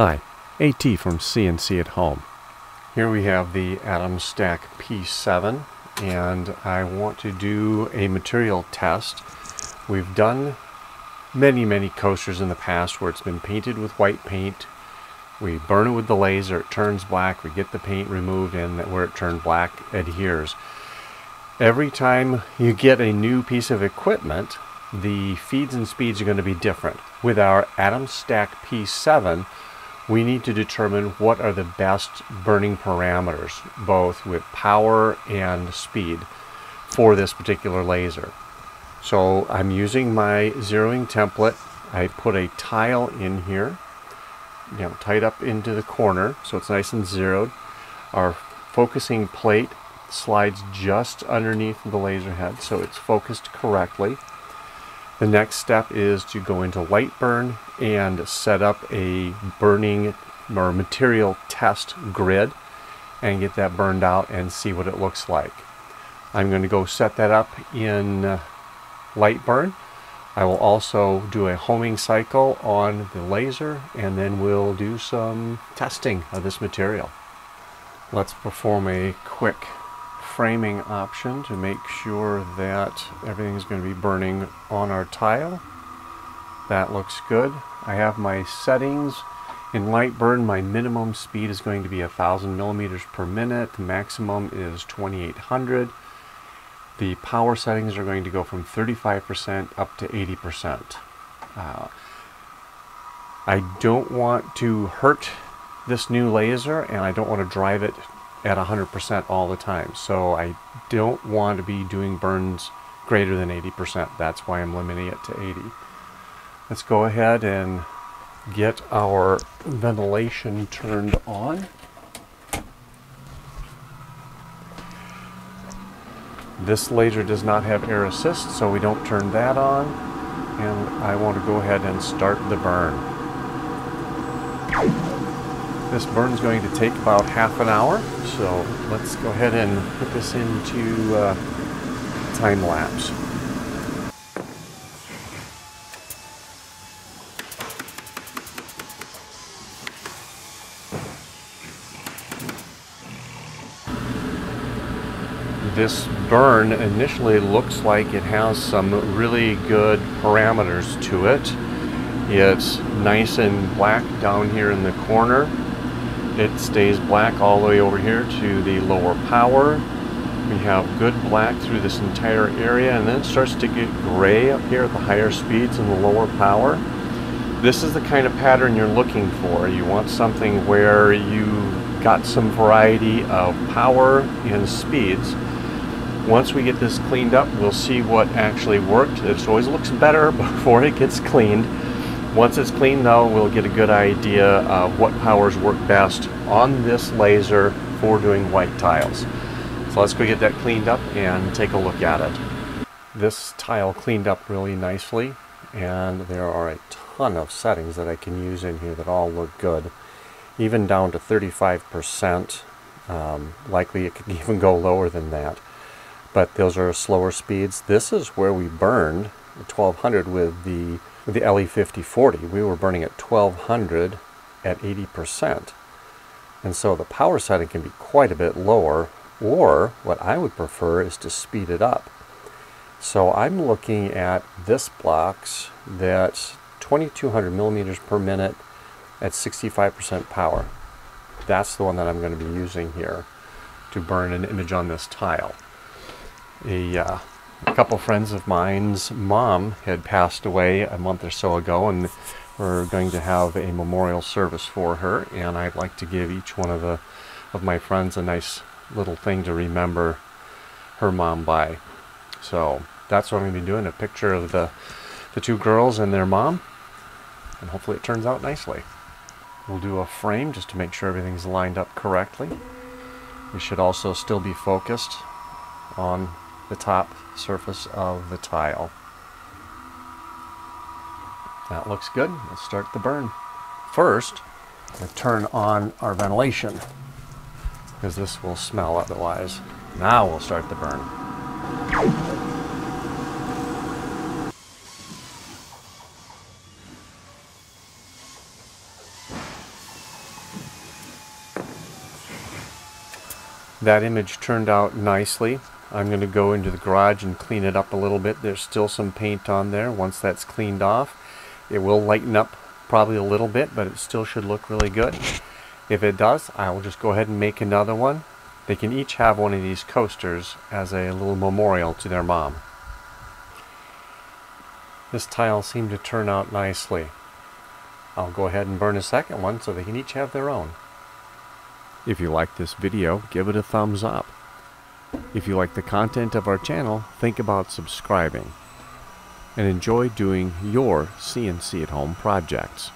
Hi, AT from CNC at Home. Here we have the Atomstack P7 and I want to do a material test. We've done many many coasters in the past where it's been painted with white paint. We burn it with the laser, it turns black, we get the paint removed and where it turned black adheres. Every time you get a new piece of equipment, the feeds and speeds are going to be different. With our Atomstack P7, we need to determine what are the best burning parameters, both with power and speed for this particular laser. So I'm using my zeroing template. I put a tile in here, you know, tight up into the corner so it's nice and zeroed. Our focusing plate slides just underneath the laser head so it's focused correctly. The next step is to go into Lightburn and set up a burning or material test grid and get that burned out and see what it looks like. I'm going to go set that up in uh, Lightburn. I will also do a homing cycle on the laser and then we'll do some testing of this material. Let's perform a quick framing option to make sure that everything is going to be burning on our tile. That looks good. I have my settings. In Lightburn, my minimum speed is going to be 1,000 millimeters per minute. The maximum is 2,800. The power settings are going to go from 35% up to 80%. Uh, I don't want to hurt this new laser and I don't want to drive it at 100% all the time. So I don't want to be doing burns greater than 80%. That's why I'm limiting it to 80. Let's go ahead and get our ventilation turned on. This laser does not have air assist, so we don't turn that on. And I want to go ahead and start the burn. This burn is going to take about half an hour, so let's go ahead and put this into uh, time lapse. This burn initially looks like it has some really good parameters to it. It's nice and black down here in the corner it stays black all the way over here to the lower power. We have good black through this entire area and then it starts to get gray up here at the higher speeds and the lower power. This is the kind of pattern you're looking for. You want something where you got some variety of power and speeds. Once we get this cleaned up, we'll see what actually worked. It always looks better before it gets cleaned. Once it's clean though, we'll get a good idea of what powers work best on this laser for doing white tiles. So let's go get that cleaned up and take a look at it. This tile cleaned up really nicely and there are a ton of settings that I can use in here that all look good. Even down to 35%. Um, likely it could even go lower than that. But those are slower speeds. This is where we burned 1200 with the with the LE5040, we were burning at 1200 at 80%. And so the power setting can be quite a bit lower, or what I would prefer is to speed it up. So I'm looking at this blocks that's 2200 millimeters per minute at 65% power. That's the one that I'm going to be using here to burn an image on this tile. A uh, a couple friends of mine's mom had passed away a month or so ago and we're going to have a memorial service for her and I'd like to give each one of the of my friends a nice little thing to remember her mom by. So that's what I'm going to be doing, a picture of the, the two girls and their mom and hopefully it turns out nicely. We'll do a frame just to make sure everything's lined up correctly. We should also still be focused on the top surface of the tile. That looks good. Let's start the burn. First, we'll turn on our ventilation because this will smell otherwise. Now we'll start the burn. That image turned out nicely. I'm going to go into the garage and clean it up a little bit. There's still some paint on there. Once that's cleaned off, it will lighten up probably a little bit, but it still should look really good. If it does, I will just go ahead and make another one. They can each have one of these coasters as a little memorial to their mom. This tile seemed to turn out nicely. I'll go ahead and burn a second one so they can each have their own. If you like this video, give it a thumbs up. If you like the content of our channel, think about subscribing. And enjoy doing your CNC at home projects.